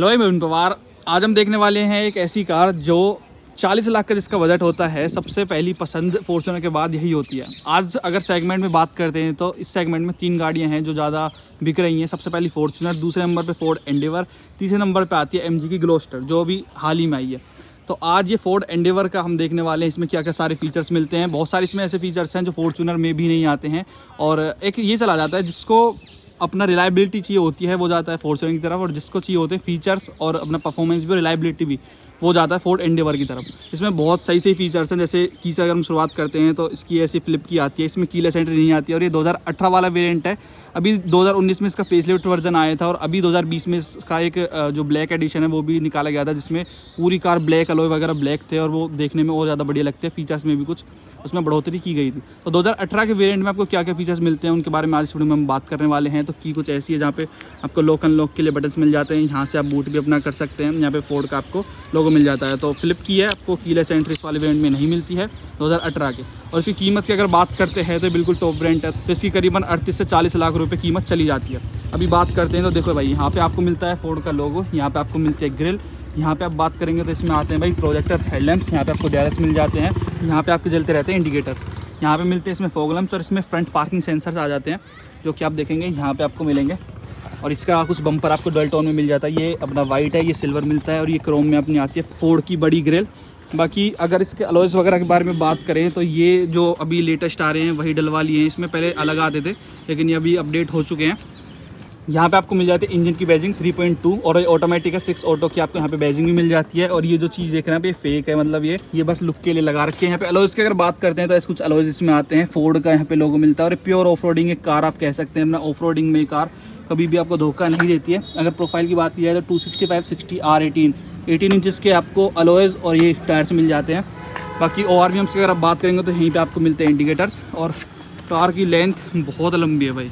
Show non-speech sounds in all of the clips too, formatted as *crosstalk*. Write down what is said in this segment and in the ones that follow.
Hello मैं पवार आज हम देखने वाले हैं एक ऐसी कार जो 40 लाख का जिसका बजट होता है, सबसे पहली पसंद फॉर्चुनर के बाद यही होती है। आज अगर सेगमेंट में बात करते हैं तो इस सेगमेंट में तीन गाड़ियाँ हैं जो ज़्यादा बिक रही हैं। सबसे पहली फॉर्चुनर दूसरे नंबर पे फोर्ड एंडेवर तीसरे नंबर पे आती है एमजी की ग्लोस्टर जो अभी हाल ही में आई है। तो आज ये फोर्ड एंडेवर का हम देखने वाले हैं। इसमें क्या क्या सारे फीचर्स मिलते हैं? बहुत सारे इसमें ऐसे फीचर्स हैं जो फॉर्चुनर में भी नहीं आते हैं। और एक ये चला जाता है, जिसको अपना रिलायबिलिटी चाहिए होती है, वो जाता है फोर सेवन की तरफ़ और जिसको चाहिए होते हैं फीचर्स और अपना परफॉर्मेंस भी और रिलायबिलिटी भी, वो जाता है फोर्ड एंडेवर की तरफ़। इसमें बहुत सही सही फीचर्स हैं, जैसे की से अगर हम शुरुआत करते हैं तो इसकी ऐसी फ्लिप की आती है, इसमें कीलेस एंट्री नहीं आती है और ये 2018 वाला वेरिएंट है अभी 2019 में इसका फेसलिफ्ट वर्जन आया था और अभी 2020 में इसका एक जो ब्लैक एडिशन है, वो भी निकाला गया था, जिसमें पूरी कार ब्लैक अलॉय वगैरह ब्लैक थे और वो देखने में और ज़्यादा बढ़िया लगते हैं। फीचर्स में भी कुछ उसमें बढ़ोतरी की गई थी। तो 2018 के वेरिएंट में आपको क्या क्या फीचर्स मिलते हैं, उनके बारे में आज इस वीडियो में हम बात करने वाले हैं। तो की कुछ ऐसी है जहाँ पे आपको लोक अनलॉक के लिए बटन्स मिल जाते हैं, यहाँ से आप बूट भी अपना कर सकते हैं, यहाँ पे फोर्ड का आपको लोगो मिल जाता है। तो फ्लिप की है, आपको कीलेस एंट्री वाले वेरियंट में नहीं मिलती है दो हज़ार अठारह के। और इसकी कीमत की अगर बात करते हैं तो बिल्कुल टॉप ब्रांड है। तो इसकी करीबन अड़तीस से चालीस लाख रुपये कीमत चली जाती है। अभी बात करते हैं तो देखो भाई, यहाँ पे आपको मिलता है फोर्ड का लोगो यहाँ पे आपको मिलती है ग्रिल यहाँ पे आप बात करेंगे तो इसमें आते हैं भाई प्रोजेक्टर हेडलैम्प्स यहाँ पे आपको डायरेक्स मिल जाते हैं। यहाँ पे आपके जलते रहते हैं इंडिकेटर्स यहाँ पे मिलते हैं इसमें फोगलम्स और इसमें फ्रंट पार्किंग सेंसर्स आ जाते हैं, जो कि आप देखेंगे, यहाँ पे आपको मिलेंगे। और इसका कुछ बम्पर आपको डल में मिल जाता है। ये अपना वाइट है, ये सिल्वर मिलता है और ये क्रोम में अपनी आती है फोर्ड की बड़ी ग्रिल बाकी अगर इसके अलॉयस वगैरह के बारे में बात करें तो ये जो अभी लेटेस्ट आ रहे हैं, वही डलवा लिए हैं। इसमें पहले अलग आते थे, लेकिन ये अभी अपडेट हो चुके हैं। यहाँ पे आपको मिल जाती है इंजन की बैजिंग 3.2 और ये ऑटोमेटिक है सिक्स ऑटो की आपको यहाँ पे बैजिंग भी मिल जाती है। और ये जो चीज़ देख रहे हैं आप, ये फेक है मतलब ये ये बस लुक के लिए लगा रखे हैं। यहाँ पे अलॉयज की अगर बात करते हैं तो ऐसे कुछ अलॉयज इसमें आते हैं। फोर्ड का यहाँ पे लोगो मिलता है, और प्योर ऑफ़ एक कार आप कह सकते हैं, अपना ऑफ़ में कार कभी भी आपको धोखा नहीं देती है। अगर प्रोफ़ाइल की बात की जाए तो two sixty five eighteen inches के आपको अलॉयज़ और ये टायर्स मिल जाते हैं। बाकी ओ आर की अगर आप बात करेंगे तो यहीं पे आपको मिलते हैं इंडिकेटर्स और कार की लेंथ बहुत लंबी है भाई।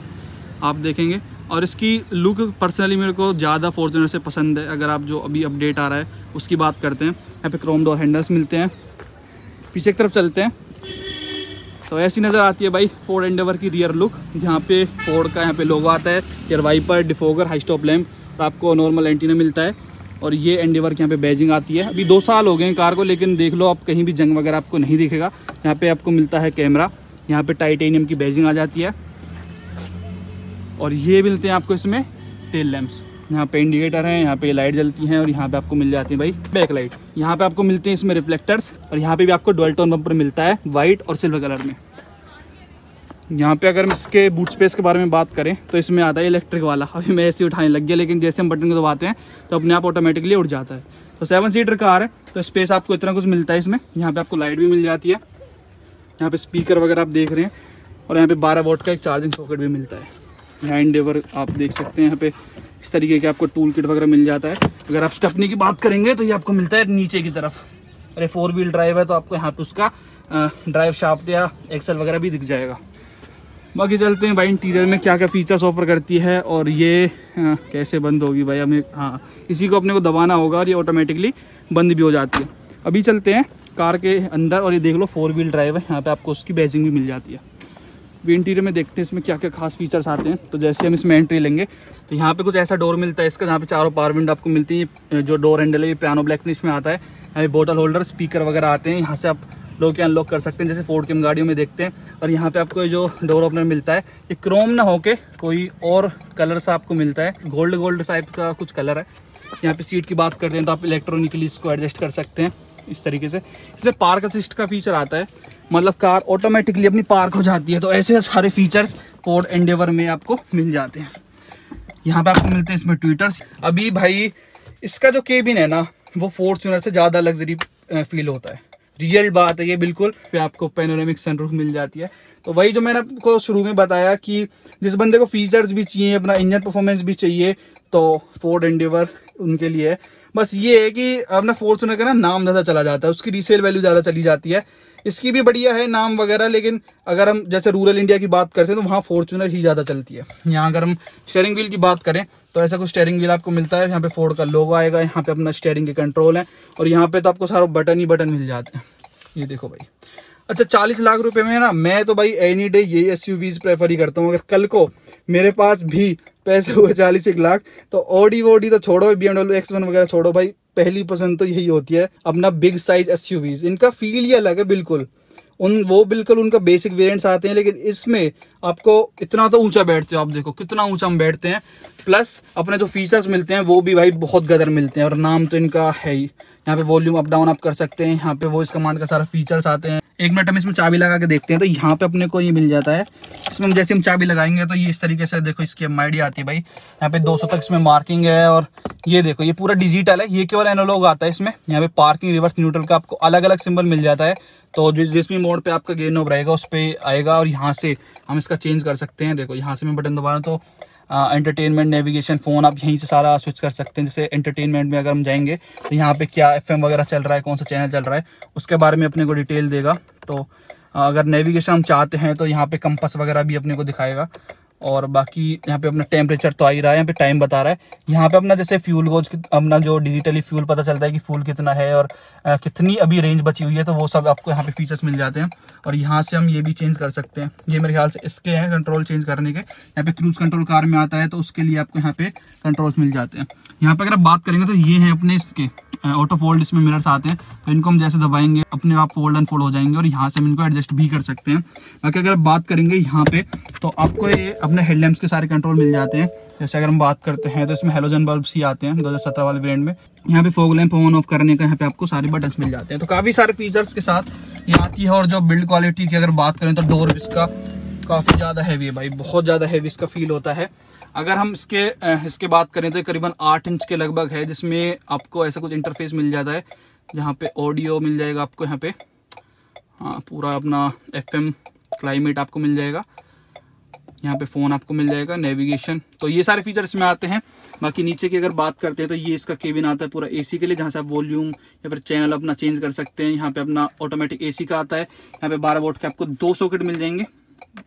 आप देखेंगे। और इसकी लुक पर्सनली मेरे को ज़्यादा फॉर्चुनर से पसंद है। अगर आप जो अभी अपडेट आ रहा है, उसकी बात करते हैं। यहाँ पे क्रोम डोर हैंडल्स मिलते हैं। पीछे की तरफ़ चलते हैं। तो ऐसी नज़र आती है भाई फोर्ड एंडेवर की रियर लुक जहाँ पे फोर्ड का यहाँ पे लोगो आता है। Air wiper defogger high stop lamp और आपको नॉर्मल एंटीना मिलता है। और ये एंडेवर की यहाँ पे बैजिंग आती है। अभी दो साल हो गए हैं कार को, लेकिन देख लो आप, कहीं भी जंग वगैरह आपको नहीं दिखेगा। यहाँ पे आपको मिलता है कैमरा यहाँ पे टाइटेनियम की बैजिंग आ जाती है। और ये मिलते हैं आपको इसमें टेल लैम्प्स यहाँ पे इंडिकेटर है, यहाँ पे लाइट जलती हैं और यहाँ पे आपको मिल जाती है भाई बैक लाइट यहाँ पे आपको मिलते हैं इसमें रिफ्लेक्टर्स और यहाँ पे भी आपको डोल टोन बम्पर मिलता है व्हाइट और सिल्वर कलर में। यहाँ पे अगर हम इसके बूट स्पेस के बारे में बात करें तो इसमें आता है इलेक्ट्रिक वाला। *laughs* अभी मैं ऐसे उठाने लग गया, लेकिन जैसे हम बटन को दबाते हैं तो अपने आप ऑटोमेटिकली उठ जाता है। तो सेवन सीटर कार है तो स्पेस आपको इतना कुछ मिलता है इसमें। यहाँ पे आपको लाइट भी मिल जाती है। यहाँ पे स्पीकर वगैरह आप देख रहे हैं, और यहाँ पे बारह वोट का एक चार्जिंग सॉकेट भी मिलता है। यहाँ इंडेवर आप देख सकते हैं, यहाँ पे इस तरीके के आपको टूल किट वगैरह मिल जाता है। अगर आप स्टपनी की बात करेंगे तो ये आपको मिलता है नीचे की तरफ़। अरे फोर व्हील ड्राइव है तो आपको यहाँ पे उसका ड्राइव शाफ्ट या एक्सल वगैरह भी दिख जाएगा। बाकी चलते हैं भाई इंटीरियर में क्या क्या फीचर्स ऑफ़र करती है और ये आ, कैसे बंद होगी भाई? हमें हाँ इसी को अपने को दबाना होगा और ये ऑटोमेटिकली बंद भी हो जाती है। अभी चलते हैं कार के अंदर और ये देख लो फोर व्हील ड्राइव है। यहाँ पे आपको उसकी बैजिंग भी मिल जाती है। वी इंटीरियर में देखते हैं इसमें क्या क्या खास फीचर्स आते हैं। तो जैसे हम इसमें एंट्री लेंगे तो यहाँ पे कुछ ऐसा डोर मिलता है इसका जहाँ पे चारों पावर विंड आपको मिलती है। जो डोर हैंडल है ये पियानो ब्लैक फिनिश में आता है। यहाँ पे बोटल होल्डर स्पीकर वगैरह आते हैं। यहाँ से आप लोग के अनलॉक कर सकते हैं। जैसे फोर्ड की हम गाड़ियों में देखते हैं और यहाँ पे आपको जो डोर ओपनर मिलता है, ये क्रोम ना होके कोई और कलर सा आपको मिलता है। गोल्ड गोल्ड टाइप का कुछ कलर है। यहाँ पे सीट की बात करते हैं तो आप इलेक्ट्रॉनिकली इसको एडजस्ट कर सकते हैं इस तरीके से। इसमें पार्क असिस्ट का फीचर आता है। मतलब कार ऑटोमेटिकली अपनी पार्क हो जाती है। तो ऐसे सारे फीचर्स फोर्ड एंडेवर में आपको मिल जाते हैं। यहाँ पे आपको मिलते हैं इसमें ट्विटर्स अभी भाई, इसका जो केबिन है ना, वो फॉर्चुनर से ज़्यादा लग्जरी फील होता है। रियल बात है, ये बिल्कुल। पे आपको पेनोरामिक सनरूफ मिल जाती है। तो वही जो मैंने आपको शुरू में बताया कि जिस बंदे को फीचर्स भी चाहिए, अपना इंजन परफॉर्मेंस भी चाहिए तो फोर्ड एंडेवर उनके लिए। है बस ये है कि अपना फॉर्चुनर का ना नाम ज़्यादा चला जाता है, उसकी रीसेल वैल्यू ज़्यादा चली जाती है। इसकी भी बढ़िया है नाम वगैरह, लेकिन अगर हम जैसे रूरल इंडिया की बात करते हैं तो वहाँ फॉर्चुनर ही ज़्यादा चलती है। यहाँ अगर हम स्टेयरिंग व्हील की बात करें तो ऐसा कुछ स्टेयरिंग व्हील आपको मिलता है। यहाँ पे फोर्ड का लोगो आएगा, यहाँ पे अपना स्टेयरिंग के कंट्रोल है, और यहाँ पे तो आपको सारा बटन ही बटन मिल जाते हैं। ये देखो भाई। अच्छा चालीस लाख रुपये में ना, मैं तो भाई एनी डे ये एस यू प्रेफर ही करता हूँ। अगर कल को मेरे पास भी पैसे हुए चालीस एक लाख। तो ओडी वोडी तो छोड़ो बी एमडब्ल्यू एक्स वन वगैरह छोड़ो भाई। पहली पसंद तो यही होती है, अपना बिग साइज़ एस इनका फील ही अलग है, बिल्कुल। उन, वो बिल्कुल उनका बेसिक वेरिएंट्स आते हैं, लेकिन इसमें आपको इतना तो ऊँचा बैठते हो, आप देखो, कितना ऊँचा हम बैठते हैं। प्लस अपने जो फीचर्स मिलते हैं, वो भी भाई बहुत गदर मिलते हैं, और नाम तो इनका है ही। यहाँ पे वॉल्यूम अप डाउन आप कर सकते हैं, यहाँ पे वो इस कमांड का सारा फीचर्स आते हैं। एक मिनट हम इसमें चाबी लगा के देखते हैं तो यहाँ पे अपने को ये मिल जाता है। इसमें जैसे हम चाबी लगाएँगे तो ये इस तरीके से देखो, इसकी एम आती है भाई। यहाँ पे 200 तक इसमें मार्किंग है, और ये देखो, ये पूरा डिजिटल है। ये केवल एनोलॉग आता है इसमें। यहाँ पे पार्किंग, रिवर्स, न्यूट्रल का आपको अलग अलग सिंबल मिल जाता है। तो जिस जिस भी मोड पे आपका गेन ओवर रहेगा, उस पर आएगा, और यहाँ से हम इसका चेंज कर सकते हैं। देखो, यहाँ से मैं बटन दोबारा तो एंटरटेनमेंट नेविगेशन फ़ोन आप यहीं से सारा स्विच कर सकते हैं। जैसे एंटरटेनमेंट में अगर हम जाएँगे तो यहाँ पे क्या एफएम वगैरह चल रहा है, कौन सा चैनल चल रहा है, उसके बारे में अपने को डिटेल देगा। तो अगर नेविगेशन हम चाहते हैं तो यहाँ पे कंपस वगैरह भी अपने को दिखाएगा। और बाकी यहाँ पे अपना टेम्परेचर तो आ ही रहा है, यहाँ पे टाइम बता रहा है। यहाँ पे अपना जैसे फ्यूल गोज अपना जो डिजिटली फ्यूल पता चलता है कि फ्यूल कितना है और कितनी अभी रेंज बची हुई है तो वो सब आपको यहाँ पे फीचर्स मिल जाते हैं। और यहाँ से हम ये भी चेंज कर सकते हैं। ये मेरे ख्याल से इसके हैं कंट्रोल चेंज करने के। यहाँ पे क्रूज कंट्रोल कार में आता है तो उसके लिए आपको यहाँ पे कंट्रोल्स मिल जाते हैं। यहाँ पे अगर आप बात करेंगे तो ये है अपने इसके ऑटो फोल्ड इसमें मिरर्स आते हैं। तो इनको हम जैसे दबाएँगे, अपने आप फोल्ड एंड फोल्ड हो जाएँगे और यहाँ से हम इनको एडजस्ट भी कर सकते हैं। बाकी अगर आप बात करेंगे यहाँ पे तो आपको ये अपने हेडलैम्प्स के सारे कंट्रोल मिल जाते हैं। जैसे अगर हम बात करते हैं तो इसमें हेलोजन बल्ब ही आते हैं, दो हज़ार सत्रह वाले ब्रांड में। यहाँ पे फोग लैंप ऑन ऑफ़ करने का यहाँ पे आपको सारे बटन मिल जाते हैं। तो काफ़ी सारे फीचर्स के साथ ये आती है, और जो बिल्ड क्वालिटी की अगर बात करें तो डोर इसका काफ़ी ज़्यादा हैवी है भाई, बहुत ज़्यादा हैवी इसका फील होता है। अगर हम इसके इसके बात करें तो करीबन आठ इंच के लगभग है, जिसमें आपको ऐसा कुछ इंटरफेस मिल जाता है, जहाँ पे ऑडियो मिल जाएगा आपको यहाँ पे। हाँ पूरा अपना एफएम क्लाइमेट आपको मिल जाएगा। यहाँ पे फ़ोन आपको मिल जाएगा नेविगेशन तो ये सारे फीचर इसमें आते हैं। बाकी नीचे की अगर बात करते हैं तो ये इसका केबिन आता है पूरा एसी के लिए, जहाँ से आप वॉल्यूम या फिर चैनल अपना चेंज कर सकते हैं। यहाँ पे अपना ऑटोमेटिक एसी का आता है। यहाँ पे बारह वोट के आपको दो सॉकेट मिल जाएँगे।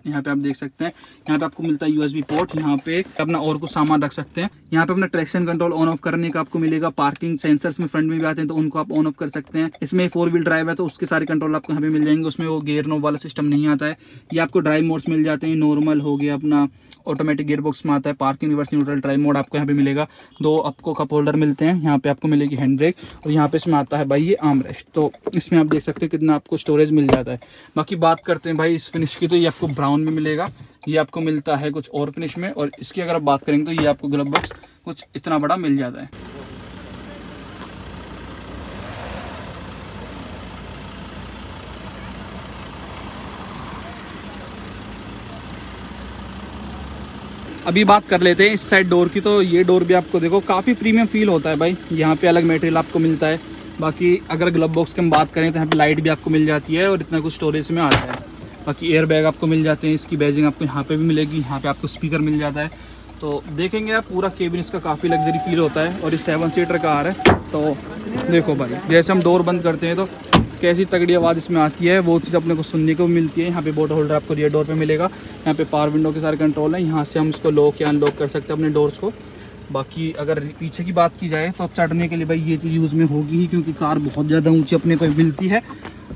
यहाँ पे आप देख सकते हैं। यहाँ पे आपको मिलता है यूएसबी पोर्ट यहाँ पे अपना और कुछ सामान रख सकते हैं। यहाँ पे अपना ट्रैक्शन कंट्रोल ऑन ऑफ़ करने का आपको मिलेगा। पार्किंग सेंसर्स में फ्रंट में भी आते हैं तो उनको आप ऑन ऑफ़ कर सकते हैं। इसमें फोर व्हील ड्राइव है तो उसके सारे कंट्रोल आपको यहाँ पे मिल जाएँगे। उसमें वो गेयर नो वाला सिस्टम नहीं आता है। ये आपको ड्राइव मोड्स मिल जाते हैं। नॉर्मल हो गया अपना ऑटोमेटिक गेयर बॉक्स में आता है। Parking reverse neutral drive mode आपको यहाँ पे मिलेगा। दो आपको कप होल्डर मिलते हैं। यहाँ पे आपको मिलेगी हैंड ब्रेक और यहाँ पे इसमें आता है भाई ये आम रेस्ट तो इसमें आप देख सकते हैं कितना आपको स्टोरेज मिल जाता है। बाकी बात करते हैं भाई इस फिनिश की तो ये आपको ब्राउन में मिलेगा। ये आपको मिलता है कुछ और फिनिश में और इसकी अगर आप बात करेंगे तो ये आपको ग्लब बॉक्स कुछ इतना बड़ा मिल जाता है। अभी बात कर लेते हैं इस साइड डोर की तो ये डोर भी आपको देखो काफ़ी प्रीमियम फील होता है भाई। यहाँ पे अलग मटेरियल आपको मिलता है। बाकी अगर ग्लब बॉक्स की हम बात करें तो यहाँ पे लाइट भी आपको मिल जाती है और इतना कुछ स्टोरेज में आता है। बाकी एयर बैग आपको मिल जाते हैं, इसकी बैजिंग आपको यहाँ पे भी मिलेगी, यहाँ पे आपको स्पीकर मिल जाता है। तो देखेंगे आप, पूरा केबिन इसका काफ़ी लग्जरी फील होता है और इस सेवन सीटर कार है। तो देखो भाई, जैसे हम डोर बंद करते हैं तो कैसी तगड़ी आवाज़ इसमें आती है, वो चीज़ अपने को सुनने को मिलती है। यहाँ पे बोट होल्डर आपको रियर डोर पे मिलेगा, यहाँ पे पावर विंडो के सारे कंट्रोल हैं, यहाँ से हम इसको लॉक या अनलॉक कर सकते हैं अपने डोर्स को। बाकी अगर पीछे की बात की जाए तो चढ़ने के लिए भाई ये चीज़ यूज़ में होगी ही, क्योंकि कार बहुत ज़्यादा ऊँची अपने को मिलती है।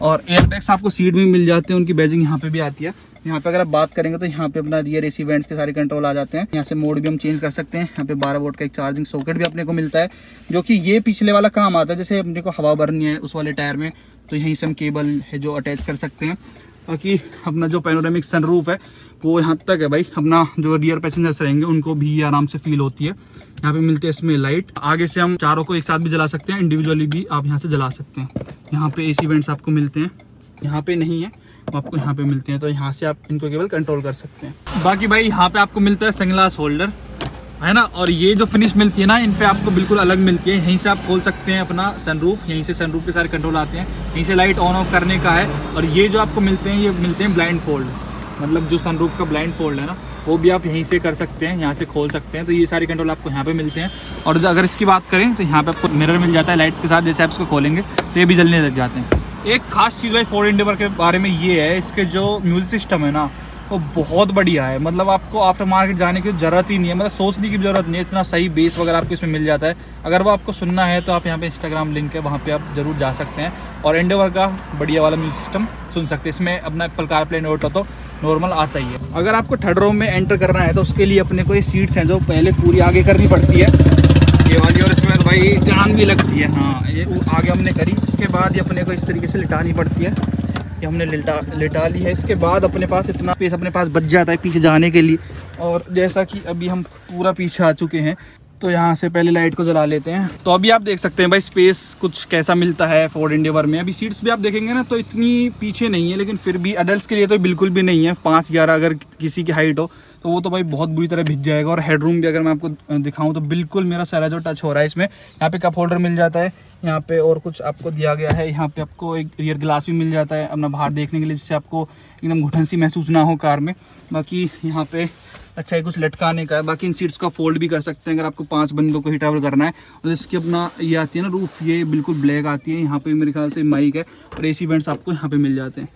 और एयरबैग्स आपको सीट में मिल जाते हैं, उनकी बैजिंग यहाँ पे भी आती है। यहाँ पे अगर आप बात करेंगे तो यहाँ पे अपना रियर एसी वेंट्स के सारे कंट्रोल आ जाते हैं। यहाँ से मोड भी हम चेंज कर सकते हैं। यहाँ पे बारह वोट का एक चार्जिंग सॉकेट भी अपने को मिलता है, जो कि ये पिछले वाला काम आता है। जैसे अपने को हवा भरनी है उस वाले टायर में तो यहीं से हम केबल है जो अटैच कर सकते हैं। बाकी अपना जो पेनोरेमिक सनरूफ है वो यहाँ तक है भाई, अपना जो रियर पैसेंजर्स रहेंगे, उनको भी आराम से फील होती है। यहाँ पे मिलते हैं इसमें लाइट आगे से हम चारों को एक साथ भी जला सकते हैं इंडिविजुअली भी आप यहाँ से जला सकते हैं। यहाँ पे एसी वेंट्स आपको मिलते हैं। यहाँ पे नहीं है वो आपको यहाँ पे मिलते हैं तो यहाँ से आप इनको केवल कंट्रोल कर सकते हैं। बाकी भाई, यहाँ पे आपको मिलता है संगलास होल्डर है ना? और ये जो फिनिश मिलती है ना, इन पे आपको बिल्कुल अलग मिलती है। यहीं से आप खोल सकते हैं अपना सनरूफ यहीं से सनरूफ के सारे कंट्रोल आते हैं। यहीं से लाइट ऑन ऑफ़ करने का है। और ये जो आपको मिलते हैं, ये मिलते हैं ब्लाइंड फोल्ड मतलब जो सनरूफ का ब्लाइंड फोल्ड है ना, वो भी आप यहीं से कर सकते हैं, यहाँ से खोल सकते हैं। तो ये सारे कंट्रोल आपको यहाँ पे मिलते हैं। और अगर इसकी बात करें तो यहाँ पे आपको मिरर मिल जाता है लाइट्स के साथ, जैसे आप इसको खोलेंगे तो ये भी जलने लग जाते हैं। एक खास चीज़ भाई फोर इंडिवर के बारे में ये है, इसके जो म्यूज़िक सिस्टम है ना वो बहुत बढ़िया है। मतलब आपको आफ्टर मार्केट जाने की ज़रूरत ही नहीं है। मतलब सोचने की ज़रूरत नहीं है, इतना सही बेस वगैरह आपको इसमें मिल जाता है। अगर वो आपको सुनना है तो आप यहाँ पे इंस्टाग्राम लिंक है, वहाँ पे आप ज़रूर जा सकते हैं। और एंडेवर का बढ़िया वाला म्यूज़िक सिस्टम सुन सकते हैं। इसमें अपना एप्पल कार प्ले नोट तो नॉर्मल आता ही है। अगर आपको थर्ड रो में एंटर करना है तो उसके लिए अपने को ये सीट्स हैं जो पहले पूरी आगे करनी पड़ती है। ये वाली और इसमें भाई जान भी लगती है। हाँ ये आगे हमने करी। उसके बाद ये अपने को इस तरीके से लिटानी पड़ती है। ये हमने लिटा लिटा ली है। इसके बाद अपने पास इतना स्पेस अपने पास बच जाता है पीछे जाने के लिए। और जैसा कि अभी हम पूरा पीछे आ चुके हैं तो यहाँ से पहले लाइट को जला लेते हैं। तो अभी आप देख सकते हैं भाई स्पेस कुछ कैसा मिलता है फोर्ड इंडेवर में। अभी सीट्स भी आप देखेंगे ना तो इतनी पीछे नहीं है, लेकिन फिर भी अडल्ट के लिए तो बिल्कुल भी नहीं है। पाँच ग्यारह अगर किसी की हाइट हो तो वो तो भाई बहुत बुरी तरह भिज जाएगा और हेडरूम भी अगर मैं आपको दिखाऊँ तो बिल्कुल मेरा सारा जो टच हो रहा है इसमें, यहाँ पे कप होल्डर मिल जाता है, यहाँ पे और कुछ आपको दिया गया है, यहाँ पे आपको एक रियर ग्लास भी मिल जाता है अपना बाहर देखने के लिए जिससे आपको एकदम घुटन सी महसूस ना हो कार में। बाकी यहाँ पे अच्छा है कुछ लटकाने का है, बाकी इन सीट्स का फोल्ड भी कर सकते हैं अगर आपको पाँच बंदों को ही ट्रैवल करना है। और इसकी अपना ये आती है ना रूफ ये बिल्कुल ब्लैक आती है, यहाँ पे मेरे ख्याल से माइक है और एसी वेंट्स आपको यहाँ पे मिल जाते हैं।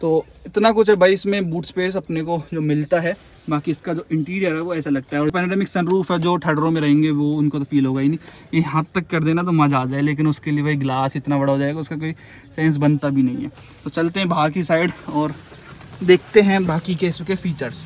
तो इतना कुछ है भाई इसमें बूट स्पेस अपने को जो मिलता है, बाकी इसका जो इंटीरियर है वो ऐसा लगता है। और पैनाडेमिक सनरूफ है, जो थर्ड रो में रहेंगे, वो उनको तो फील होगा ही नहीं। ये हाथ तक कर देना तो मज़ा आ जाए, लेकिन उसके लिए भाई ग्लास इतना बड़ा हो जाएगा, उसका कोई सेंस बनता भी नहीं है। तो चलते हैं बाहर की साइड और देखते हैं बाकी के इसके फीचर्स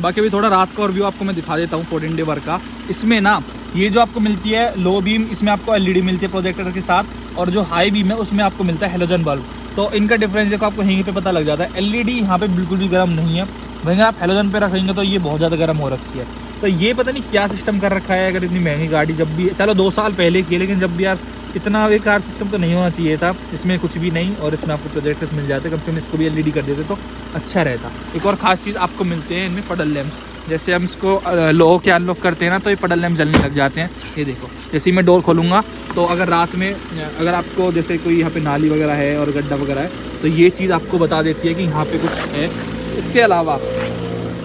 बाकी अभी थोड़ा रात का और व्यू आपको मैं दिखा देता हूँ फोर्टीन डेवर का। इसमें ना, ये जो आपको मिलती है लो बीम इसमें आपको एलईडी मिलती है प्रोजेक्टर के साथ, और जो हाई बीम है, उसमें आपको मिलता है हेलोजन बल्ब तो इनका डिफरेंस देखो, आपको यहीं पे पता लग जाता है। एलईडी ई यहाँ पे बिल्कुल भी गर्म नहीं है। भाई आप हेलोजन पे रखेंगे तो ये बहुत ज़्यादा गर्म हो रखी है। तो ये पता नहीं क्या सिस्टम कर रखा है, अगर इतनी महँगी गाड़ी जब भी चलो, दो साल पहले की लेकिन जब भी यार इतना एक कार सिस्टम तो नहीं होना चाहिए था। इसमें कुछ भी नहीं, और इसमें आपको प्रोजेक्टर्स मिल जाते। कम से कम इसको भी एलईडी कर देते तो अच्छा रहता। एक और ख़ास चीज़ आपको मिलते हैं इनमें पडल लैम्प जैसे हम इसको लॉक के अनलॉक करते हैं ना तो ये पडल लैम्प जलने लग जाते हैं। ये देखो, जैसे मैं डोर खोलूँगा तो अगर रात में, अगर आपको जैसे कोई यहाँ पे नाली वगैरह है और गड्ढा वगैरह है तो ये चीज़ आपको बता देती है कि यहाँ पे कुछ है। इसके अलावा,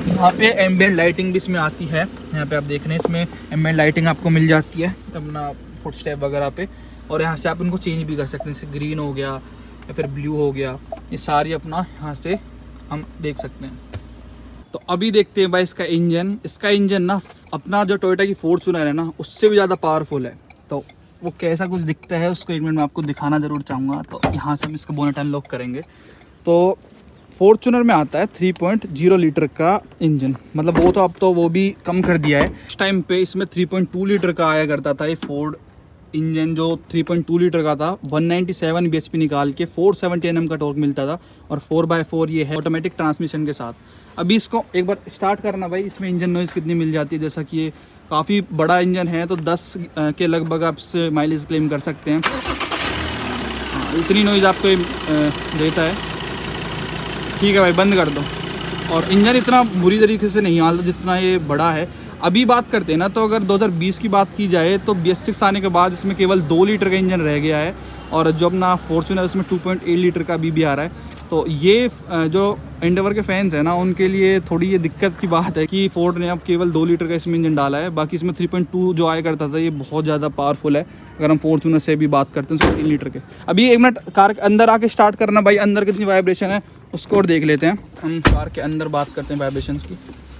यहाँ पे एम्बियंट लाइटिंग भी इसमें आती है। यहाँ पे आप देख रहे हैं, इसमें एम्बियंट लाइटिंग आपको मिल जाती है, अपना फुट स्टेप वगैरह पे। और यहाँ से आप इनको चेंज भी कर सकते हैं, जैसे ग्रीन हो गया, या फिर ब्लू हो गया। ये सारी अपना यहाँ से हम देख सकते हैं। तो अभी देखते हैं भाई इसका इंजन। इसका इंजन ना, अपना जो टोयोटा की फॉर्चूनर है ना, उससे भी ज़्यादा पावरफुल है। तो वो कैसा कुछ दिखता है, उसको एक मिनट में आपको दिखाना ज़रूर चाहूँगा। तो यहाँ से हम इसका बोनेट अनलॉक करेंगे। तो फॉर्चूनर में आता है 3.0 लीटर का इंजन। मतलब वो तो अब तो वो भी कम कर दिया है। उस टाइम पे इसमें 3.2 लीटर का आया करता था ये फोर्ड इंजन, जो 3.2 लीटर का था। 197 bhp निकाल के 470 एनएम का टॉर्क मिलता था। और 4 बाय फोर ये है ऑटोमेटिक ट्रांसमिशन के साथ। अभी इसको एक बार स्टार्ट करना भाई इसमें इंजन नॉइज़ कितनी मिल जाती है? जैसा कि ये काफ़ी बड़ा इंजन है तो 10 के लगभग आप इससे माइलेज क्लेम कर सकते हैं। हाँ, इतनी नॉइज़ आपको देता है। ठीक है भाई बंद कर दो। और इंजन इतना बुरी तरीके से नहीं हाल जितना ये बड़ा है। अभी बात करते हैं ना तो अगर 2020 की बात की जाए तो बी एस आने के बाद इसमें केवल दो लीटर का इंजन रह गया है। और जो अपना फॉर्चूनर इसमें 2.8 लीटर का अभी भी आ रहा है। तो ये जो एंडेवर के फैंस हैं ना, उनके लिए थोड़ी ये दिक्कत की बात है कि फोर्ड ने अब केवल दो लीटर का इसमें इंजन डाला है, बाकी इसमें 3.2 जो आया करता था, ये बहुत ज़्यादा पावरफुल है। अगर हम फॉर्चूनर से भी बात करते हैं तीन लीटर के। अभी एक मिनट कार के अंदर आके स्टार्ट करना भाई, अंदर कितनी वाइब्रेशन है, उसको और देख लेते हैं। हम कार के अंदर बात करते हैं वाइब्रेशन की।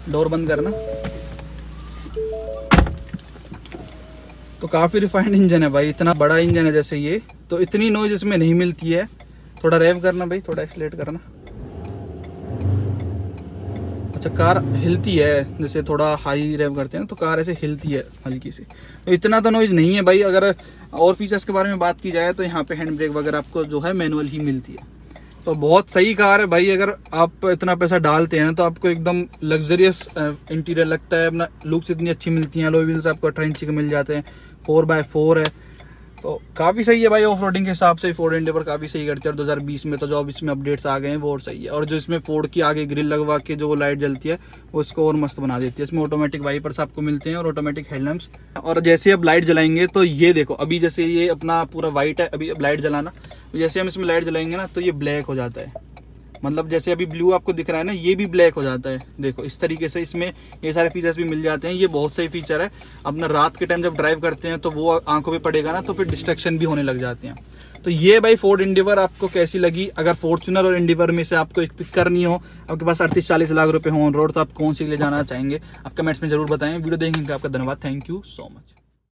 डोर बंद करना। तो काफ़ी रिफाइंड इंजन है भाई, इतना बड़ा इंजन है जैसे ये। तो इतनी नॉइज़ इसमें नहीं मिलती है। थोड़ा रेव करना भाई, थोड़ा एक्सलेट करना। अच्छा कार हिलती है, जैसे थोड़ा हाई रेव करते हैं तो कार ऐसे हिलती है हल्की सी। तो इतना तो नॉइज़ नहीं है भाई, अगर और फीचर्स के बारे में बात की जाए तो यहाँ पे हैंड ब्रेक वगैरह आपको जो है मैनुअल ही मिलती है। तो बहुत सही कार है भाई, अगर आप इतना पैसा डालते हैं ना तो आपको एकदम लग्जरियस इंटीरियर लगता है, अपना लुक्स इतनी अच्छी मिलती हैं लो व्हील्स आपको अठारह इंची के मिल जाते हैं फोर बाय फोर है। तो काफ़ी सही है भाई ऑफ़ रोडिंग के हिसाब से फोर्ड इंडिया पर काफ़ी सही करती है और 2020 में तो जो अब इसमें अपडेट्स आ गए हैं, वो और सही है। और जो इसमें फोर्ड की आगे ग्रिल लगवा के जो लाइट जलती है, वो इसको और मस्त बना देती है। इसमें ऑटोमेटिक वाइपर्स आपको मिलते हैं और ऑटोमेटिक हेलम्स और जैसे अब लाइट जलाएँगे तो ये देखो, अभी जैसे ये अपना पूरा वाइट है, अभी अब लाइट जलाना। जैसे हम इसमें लाइट जलाएँगे ना तो ये ब्लैक हो जाता है। मतलब जैसे अभी ब्लू आपको दिख रहा है ना, ये भी ब्लैक हो जाता है। देखो, इस तरीके से इसमें ये सारे फीचर्स भी मिल जाते हैं। ये बहुत सही फीचर है। अपना रात के टाइम जब ड्राइव करते हैं तो वो आँखों पे पड़ेगा ना तो फिर डिस्ट्रक्शन भी होने लग जाते हैं। तो ये भाई फोर्ड इंडिवर आपको कैसी लगी? अगर फॉर्चुनर और इंडिवर में से आपको एक पिक करनी हो, आपके पास अड़तीस चालीस लाख रुपए हो रोड तो आप कौन सी ले जाना चाहेंगे? आप कमेंट्स में ज़रूर बताएँ। वीडियो देखेंगे आपका, धन्यवाद। Thank you so much